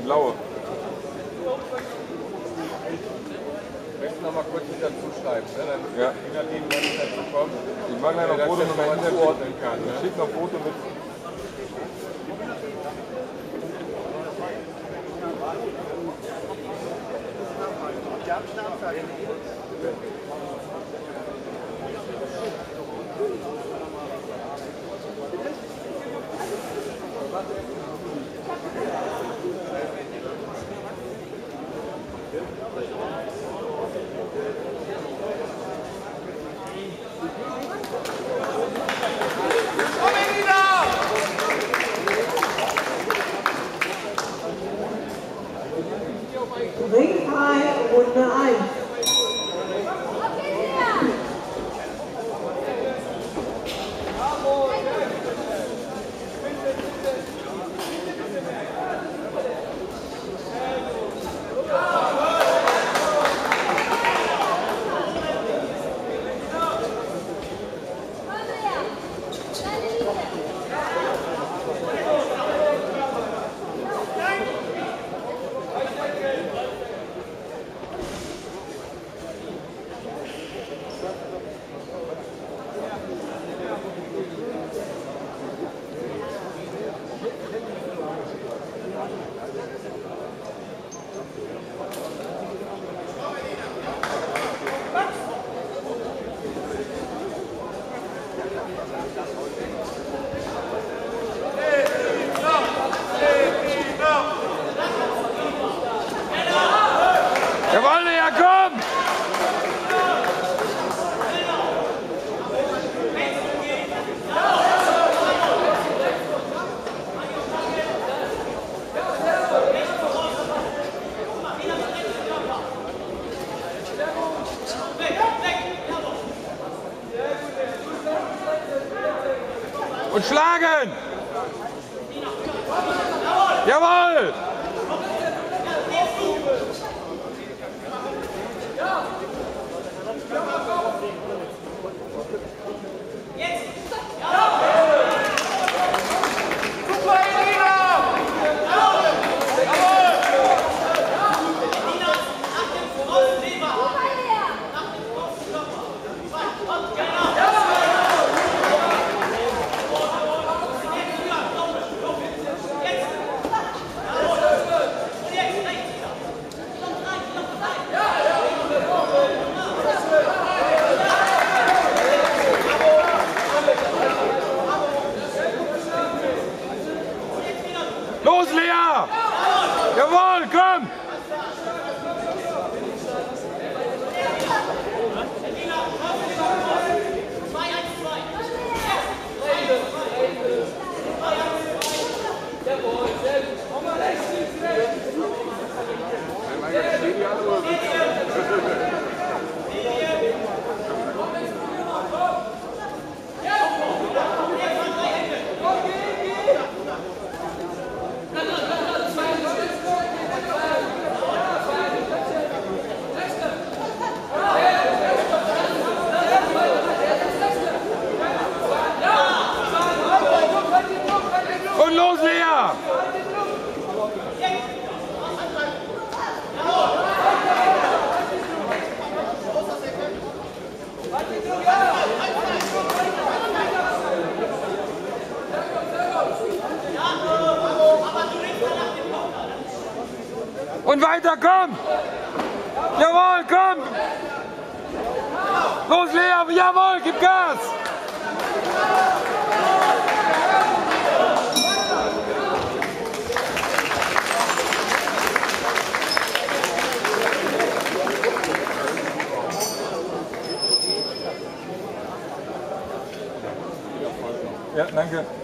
blaue. Möchten noch mal kurz mit dazu schreiben, ne? Dann, Ja. je nachdem, wann es dazu kommt. Ich mache gleich noch Ja, Foto dass mit man zuordnen kann, ne? Ich schicke noch Foto mit. Thank you. Und schlagen! Jawohl! Los, Lea! Jawohl, komm! Und los, Lea! Und weiter, komm! Jawohl, komm! Los, Lea, jawohl, gib Gas! Ja, danke.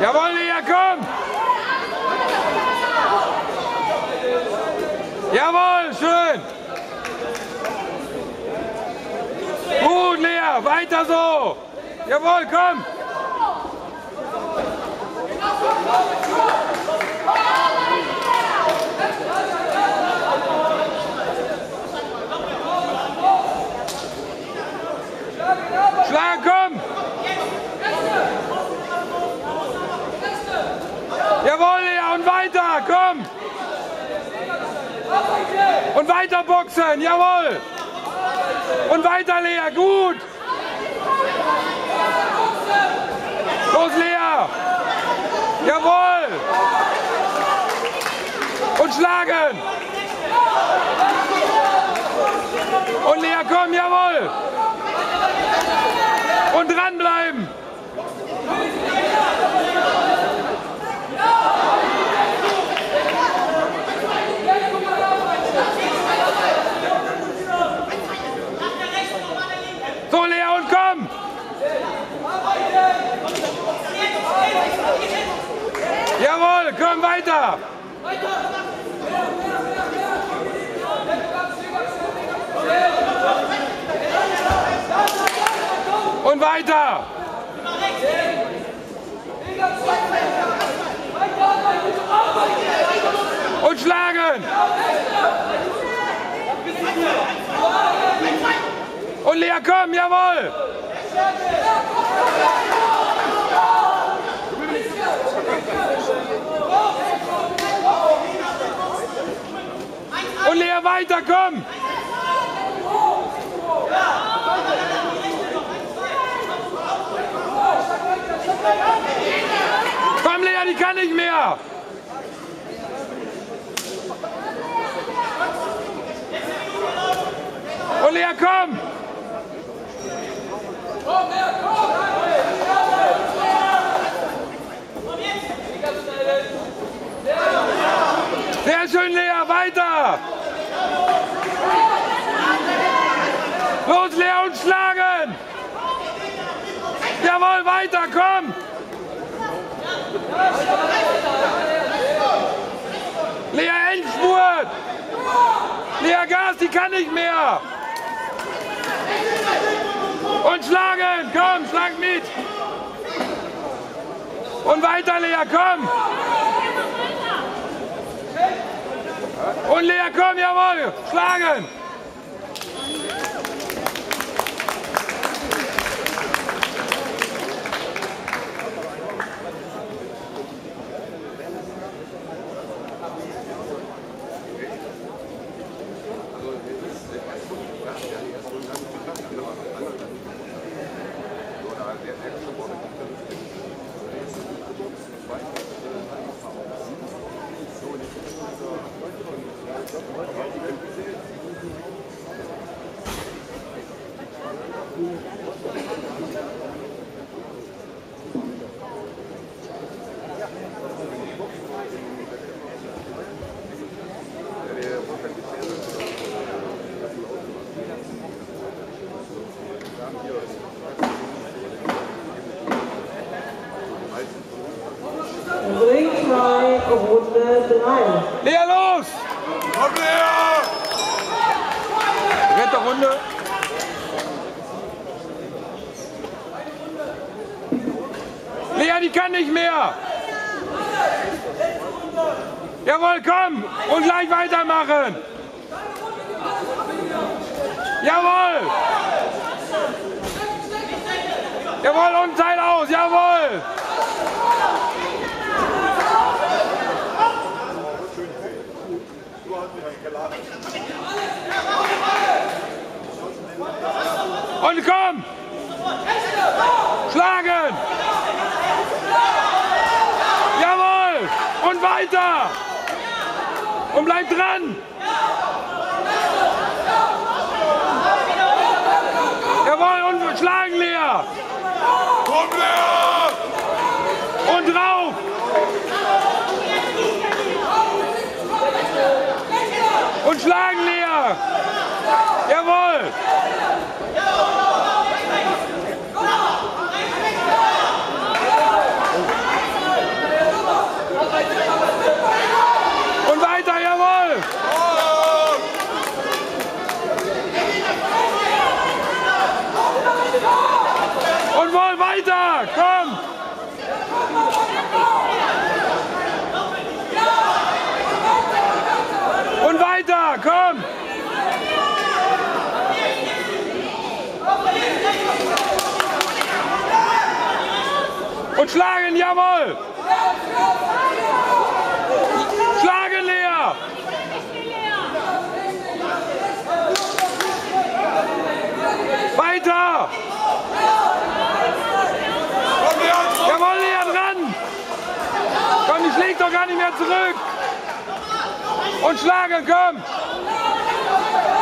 Jawohl, Lea, komm! Jawohl, schön! Gut, Lea, weiter so! Jawohl, komm! 15, jawohl! Und weiter, Lea, gut! Los, Lea! Jawohl! Und schlagen! Und Lea, komm, jawohl! Und dranbleiben! So, Lea, und komm! Jawohl, komm weiter! Und weiter! Und schlagen! Und Lea, komm, jawohl! Und Lea, weiter, komm! Komm, Lea, die kann nicht mehr! Und Lea, komm! Sehr schön, Lea, weiter! Los, Lea, und schlagen! Jawohl, weiter, komm! Lea, Endspurt! Lea, Gas, die kann nicht mehr! Und schlagen! Komm, schlag mit! Und weiter, Lea, komm! Und Lea, komm, jawohl! Schlagen! Ring 2, Runde 3. Lea, los! Komm, Lea! Dritte Runde. Lea, die kann nicht mehr! Jawohl, komm! Und gleich weitermachen! Jawohl! Jawohl, und Teil aus! Jawohl! Und komm! Schlagen! Jawohl! Und weiter! Und bleib dran! Jawohl, und schlagen, Lea! Komm, Lea! Und Und drauf! Und Jawohl! Und weiter, jawohl! Und wohl weiter! Komm! Und weiter! Komm! Und schlagen, jawohl! Schlagen, Lea! Weiter! Jawohl, Lea, dran! Komm, die schlägt doch gar nicht mehr zurück! Und schlagen, komm!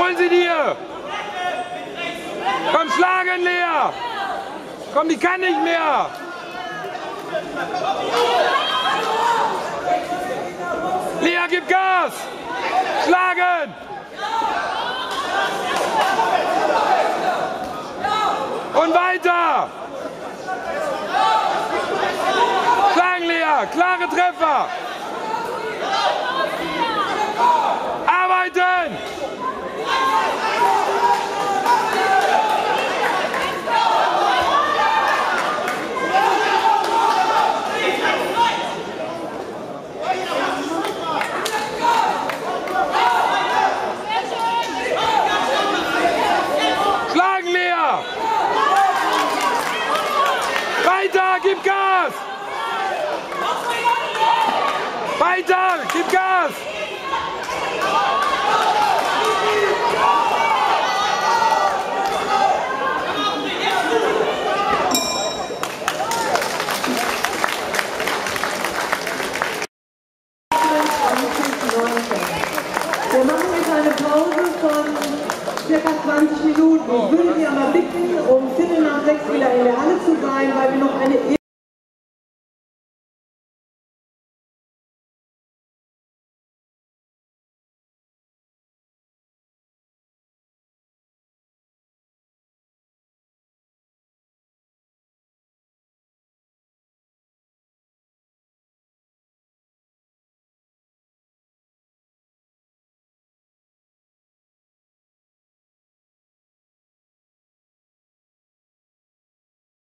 Holen sie dir! Komm, schlagen, Lea! Komm, die kann nicht mehr! Lea, gib Gas! Schlagen! Und weiter! Schlagen, Lea! Klare Treffer! Arbeiten!